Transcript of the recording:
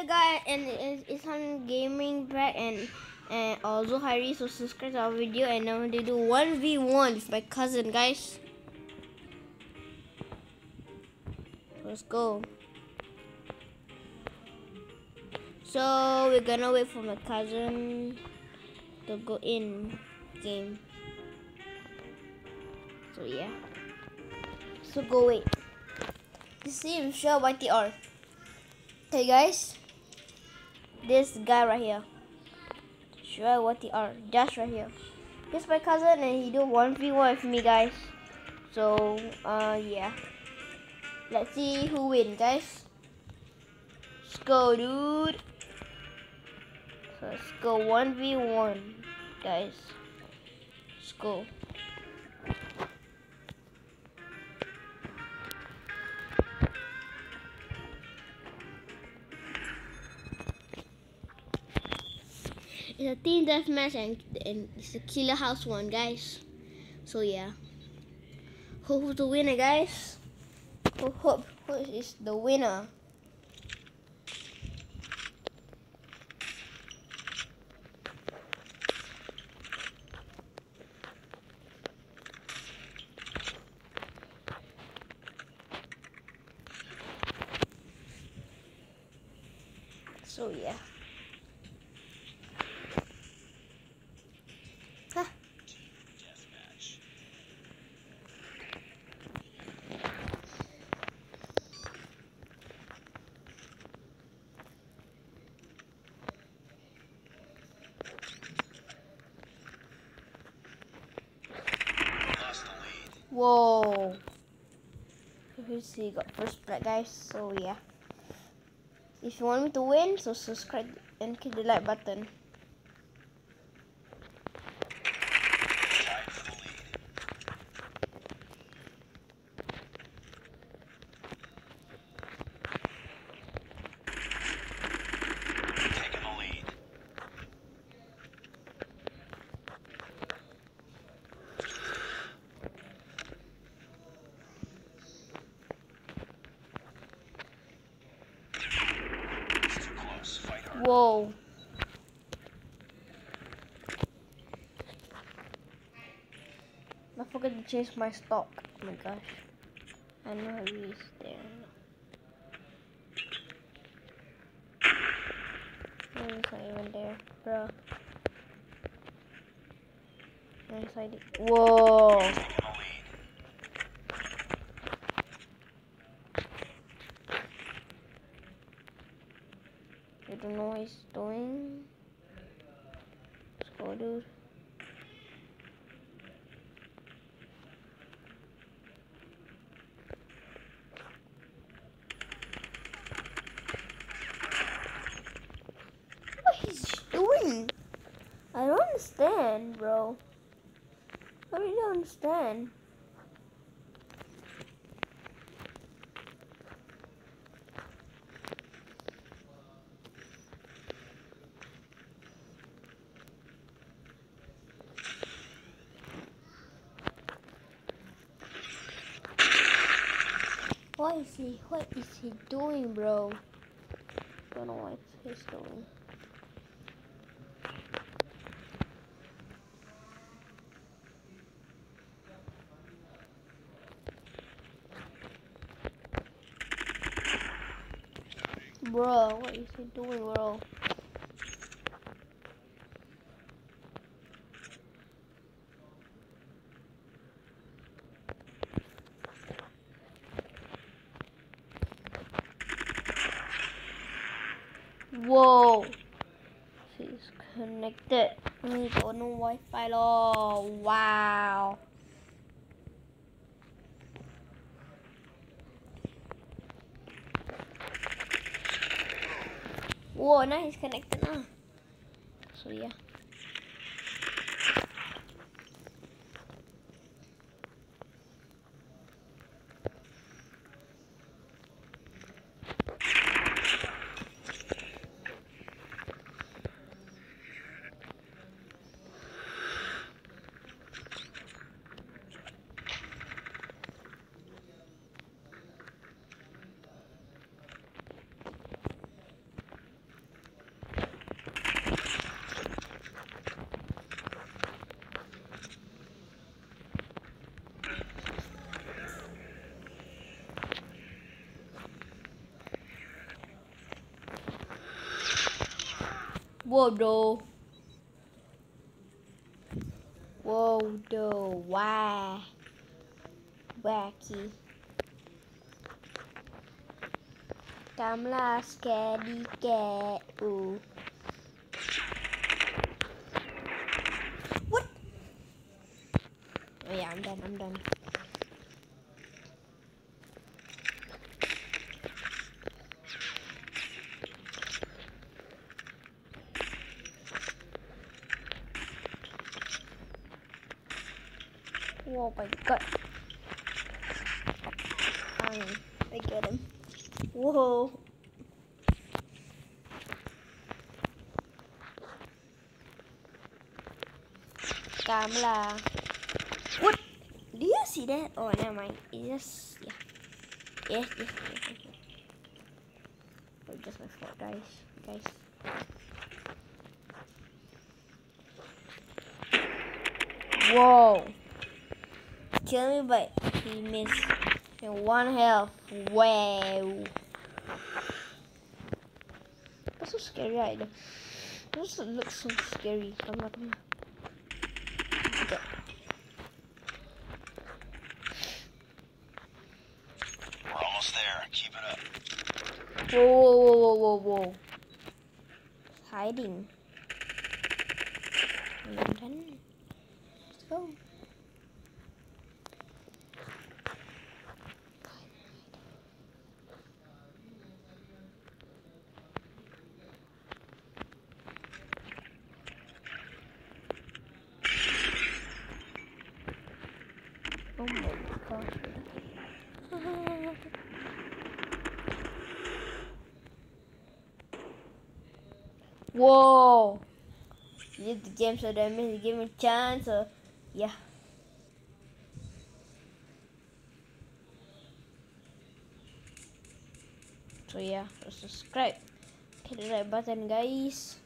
the guy and it's, on gaming back and and also Harry so subscribe to our video and now they do 1v1 with my cousin guys. Let's go. So we're gonna wait for my cousin to go in game. So yeah. So go wait. To see if sure YTR okay guys this guy right here. Sure YTR just right here. This my cousin and he do 1v1 with me guys. So uh yeah. Let's see who win guys. Let's go dude. So let's go 1v1 guys. Let's go It's a team deathmatch and, and it's a killer house one, guys. So yeah. Who, who's the winner, guys? Who, who, who is the winner? So yeah. Whoa. Here's see got first blood guys, so yeah. If you want me to win, so subscribe and click the like button. Whoa. I forgot to change my stock. Oh my gosh. I know he's there. He's not even there, bro. Whoa. Taking the lead. I he's doing. Let's go, dude. What he's doing? I don't understand, bro. I really don't understand. What is he? What is he doing, bro? I Don't know what he's doing. Bro, what is he doing, bro? Whoa. She's connected. Mình có no wifi lo. Wow. Whoa, now he's connected now. So yeah. Whoa, Whoa, do why? Wacky. Tamla scaredy cat. Ooh. What? Oh yeah, I'm done. I'm done. Oh my god. Um, I get him. Whoa. Kamla. What? Do you see that? Oh, never mind. It's just, yeah. Yes, yes, yes, yes. yes. Oh, just my fault, guys. Guys. Whoa. Kill me, but he missed. One health. Wow. That's so scary right there. This looks so scary. Come on. Okay. We're almost there. Keep it up. Whoa, whoa, whoa, whoa, whoa, whoa. Hiding. And then, let's go. Oh my gosh. Whoa! You did the game so that means you give me a chance or yeah. So yeah, subscribe. Hit the like button guys.